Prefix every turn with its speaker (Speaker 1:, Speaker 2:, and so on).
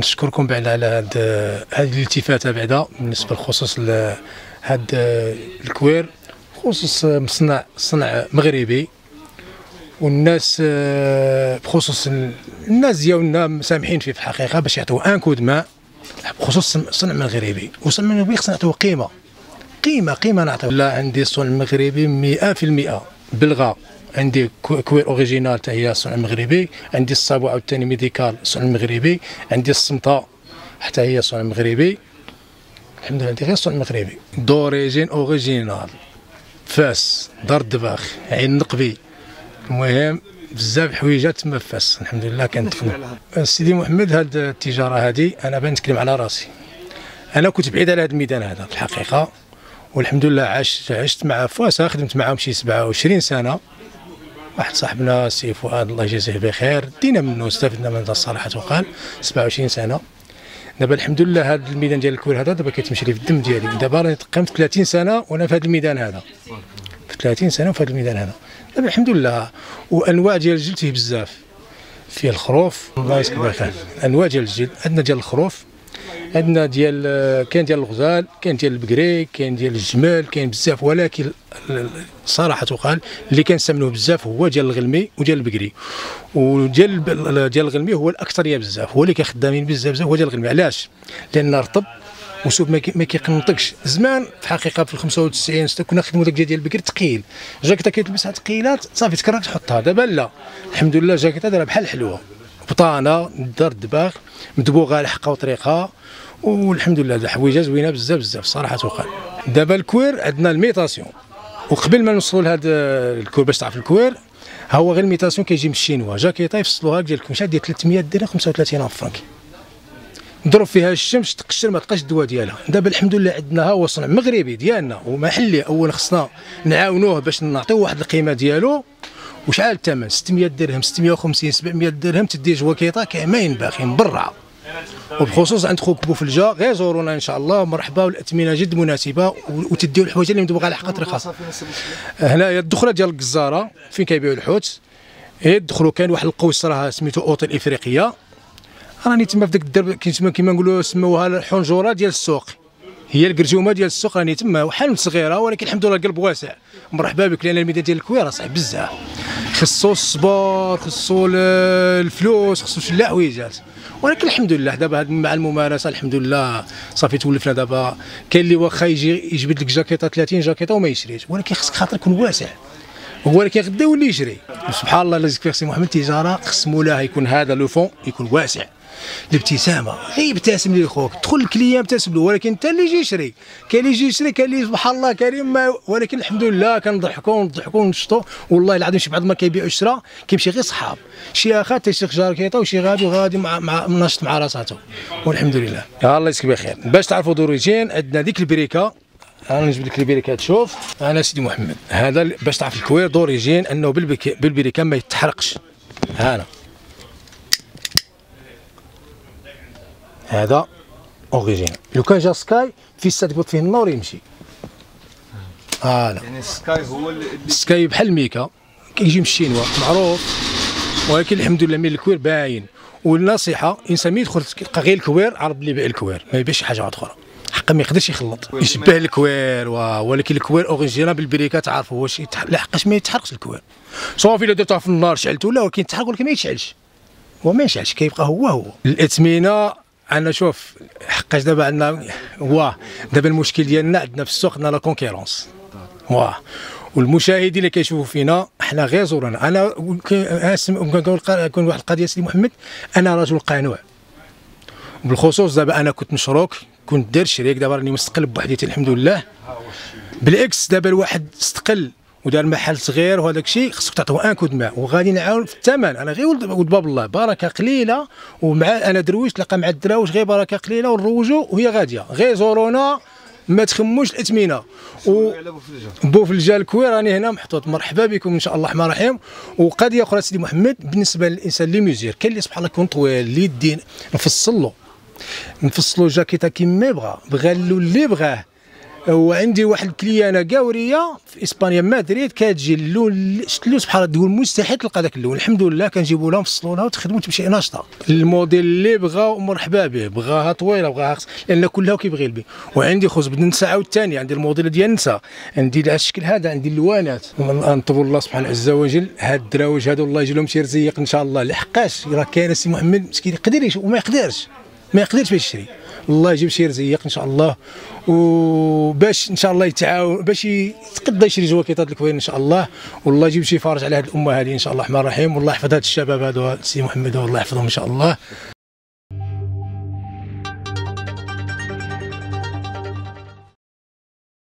Speaker 1: نشكركم بعد على هاد هذه الالتفاته بعدا بالنسبة لخصوص هاد ال cuir خصوص مصنع صنع مغربي. والناس بخصوص ال- الناس ديالنا سامحين فيه في الحقيقة باش يعطيو un coup de main بخصوص صنع مغربي. وصنع مغربي خصنا نعطيو قيمة. قيمه قيمة نعطيو. لا عندي صنع مغربي 100% بلغة. عندي cu- cuir original حتى هي صنع مغربي عندي ال sabot عاوتاني médical صنع مغربي عندي الصمطه حتى هي صنع مغربي. الحمد لله عندي غير صنع مغربي. d'origine original. فاس دار الدباغ عين نقبي. المهم بزاف حويجات تما فاس الحمد لله كندفنوا سيدي محمد هاد التجارة هذه أنا بنتكلم على راسي. أنا كنت بعيد على هذا الميدان هذا في الحقيقة والحمد لله عشت عشت مع فواسا خدمت معاهم شي 27 سنة. واحد صاحبنا سي فؤاد الله يجازيه بخير. دينا منه استفدنا منه الصراحه وقال 27 سنة. دابا الحمد لله هذا الميدان ديال ال cuir هذا دابا كيتمشي لي في الدم ديالي. دابا راني تقمت 30 سنة وأنا في هذا الميدان هذا. في 30 سنة في هذا الميدان هذا. دابا الحمد لله وأنواع ديال الجلد فيه بزاف. فيه الخروف الله يسكن أنواع ديال الجلد عندنا ديال الخروف عندنا ديال كاين ديال الغزال كاين ديال البقري كاين ديال الجمال كاين بزاف. ولكن صراحة تقال اللي كنستعملوه بزاف هو ديال الغلمي وديال البقري وديال ديال الغلمي هو الأكثرية بزاف. هو اللي كيخدمين بزاف بزاف هو ديال الغلمي. علاش؟ لأن رطب وشوف ما كي- ما كيقنطكش. زمان في الحقيقة في ال 95 ستة كنا نخدموا داك ديال البكري ثقيل جاكيطه كتلبسها ثقيلات صافي تكرر تحطها. دابا لا. الحمد لله جاكيطه دايره بحال الحلوة. بطانة دار الدباغ مدبوغة لحقه وطريقة والحمد لله حويجة زوينة بزاف بزاف صراحة تقال دابا ال cuir عندنا l'imitation. وقبل ما نوصلوا لهذا ال cuir باش تعرف ال cuir هو غير l'imitation كيجي من ال Chinois جاكيطه يفصلوها ديال الكمشه ديال 300 درهم 35 ألف فرنك. ضرب فيها الشمس تقشر ما تلقاش الدواء ديالها. دابا الحمد لله عندنا ها هو صنع مغربي ديالنا ومحلي اولا خصنا نعاونوه باش نعطيوه واحد القيمة ديالو. وشحال الثمن 600 درهم 650 700 درهم تدي جواكيطه كامين باقي من برا. وبخصوص عند خوك بوفلجا غير زورونا إن شاء الله. مرحبا والاثمنه جد مناسبة وتديو الحوايج اللي مدبوغه على حق رخاصه هنايا الدخلة ديال الجزارة. فين كيبيعوا الحوت؟ هي الدخلوا كاين واحد القوس راه سميتو اوتيل افريقيا راني تما في ديك الدرب كاين تما كيما نقولوا سموها الحنجرة ديال السوق. هي القرجومة ديال السوق راني تما وحال صغيرة ولكن الحمد لله القلب واسع. مرحبا بك لأن الميدان ديال ال cuir صعيب بزاف. خصو الصبر خصو ال- الفلوس خصو شي حويجات ولكن الحمد لله دابا مع الممارسة الحمد لله صافي تولفنا دابا. كاين اللي واخا يجي يجبد لك جاكيطة 30 جاكيطة وما يشريش. ولكن خصك خاطر يكون واسع. هو اللي كيغدا يولي يشري سبحان الله الله يجزيك خير سي محمد التجارة خص مولاها يكون هذا le fond يكون واسع. الابتسامة. غير ابتسم لي خوك. دخل ال client ابتسم له ولكن انت اللي يجي يشري كاين اللي يجي يشري كاين اللي سبحان الله كريم ما ولكن الحمد لله كنضحكوا ونضحكوا ونشطوا والله العظيم شي بعض ما كيبيعوا الشراء كيمشي غير صحاب. شي اخا تيشري جاكيطه وشي غادي وغادي مع مع ناشط مع راساته والحمد لله. الله يسك بخير. باش تعرفوا d'origine عندنا ديك البريكة. أنا نجيب لك البريكة تشوف. أنا سيدي محمد هذا باش تعرف ال cuir d'origine أنه بالبريكة ما يتحرقش. هانا هذا origine لو كان جا skaï في يبط فيه النار يمشي. هذا.
Speaker 2: يعني skaï هو اللي
Speaker 1: skaï بحال الميكا. كيجي من ال Chinois معروف. ولكن الحمد لله من ال cuir باين. والنصيحة الانسان ملي يدخل يلقى غير ال cuir عرف بلي يبيع ال cuir. ما يبيعش حاجة أخرى. حقا ما يقدرش يخلط. يشبه ال cuir ولكن ال cuir original بالبريكة تعرف هو شي يتح- لحقاش ما يتحرقش ال cuir. صافي إلا درتها في النار شعلته لا ولكن يتحرق ولكن ما يتشعلش. هو ما يشعلش كيبقى هو هو. الاثمنه أنا شوف حقاش دابا عندنا هو دابا المشكل ديالنا عندنا في السوق عندنا la concurrence. واه والمشاهدين اللي كيشوفوا فينا إحنا غير زورنا. أنا كنقول كون واحد القضية سيدي محمد أنا رجل قانوع بالخصوص دابا أنا كنت مشروك كنت داير شريك دابا راني مستقل بوحديتي الحمد لله. بالعكس دابا الواحد استقل. ودار محل صغير وهذاك الشيء خصك تعطيه un coup de main. وغادي نعاون في الثمن. أنا غير ولد باب الله بركة قليلة. ومع أنا درويش تلقى مع الدراوش غير بركة قليلة ونروجوا وهي غادية. غير زورونا ما تخموش الاثمنه و...
Speaker 2: بوفلجا
Speaker 1: ال cuir راني هنا محطوط. مرحبا بكم إن شاء الله الرحمن الرحيم. وقضية أخرى سيدي محمد بالنسبة للإنسان اللي mesure. كاين اللي سبحان الله يكون طويل اللي يدين نفصل له نفصلوا جاكيطه كيما يبغى. بغى له اللي بغاه وعندي واحد الكليانة قاوريه في إسبانيا مدريد كتجي اللون شت اللون سبحان الله تقول مستحيل تلقى ذاك اللون. الحمد لله كنجيبوا لها نفصلوا لها وتخدم وتمشي ناشطة. الموديل اللي بغى مرحبا به بغاها طويلة بغاها خص... لأن كلها كيبغي البي وعندي خوز ننسى عاوتاني عندي الموديل ديال النساء. عندي على الشكل هذا عندي اللوانات. نطلبوا الله سبحانه عز وجل هاد الدراوش هادو الله يجي لهم شي رزيق إن شاء الله. لحقاش راه كاين سي محمد مسكين يقدر وما يقدرش. ما يقدرش باش يشري. الله يجيب شي رزيق إن شاء الله. وباش إن شاء الله يتعاون باش يتقدى يشري جواكيطات ال cuir إن شاء الله. والله يجيب شي فرج على هذه الأمة هذه إن شاء الله الرحمن الرحيم. والله يحفظ هذا الشباب هذو سي محمد والله يحفظهم إن شاء الله.